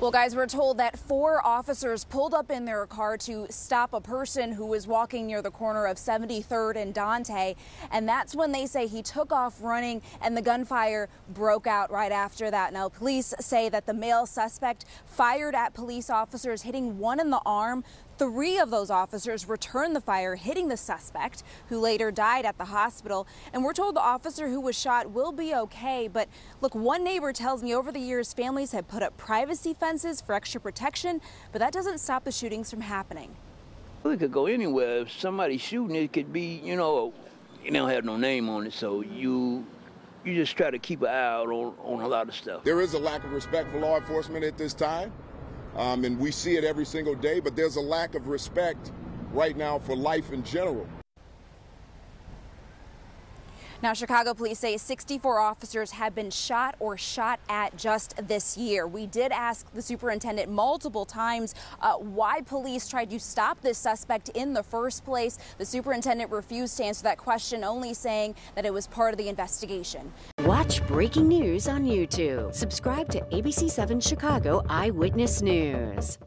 Well, guys, we're told that four officers pulled up in their car to stop a person who was walking near the corner of 73rd and Dante. And that's when they say he took off running and the gunfire broke out right after that. Now, police say that the male suspect fired at police officers, hitting one in the arm. Three of those officers returned the fire, hitting the suspect, who later died at the hospital. And we're told the officer who was shot will be okay. But look, one neighbor tells me over the years families have put up privacy fences for extra protection, but that doesn't stop the shootings from happening. It could go anywhere. If somebody's shooting, it could be, you know, it don't have no name on it, so you you just try to keep an eye out on, on a lot of stuff. There is a lack of respect for law enforcement at this time. Um, and we see it every single day, but there's a lack of respect right now for life in general. Now, Chicago police say 64 officers have been shot or shot at just this year. We did ask the superintendent multiple times uh, why police tried to stop this suspect in the first place. The superintendent refused to answer that question, only saying that it was part of the investigation. Watch breaking news on YouTube. Subscribe to ABC7 Chicago Eyewitness News.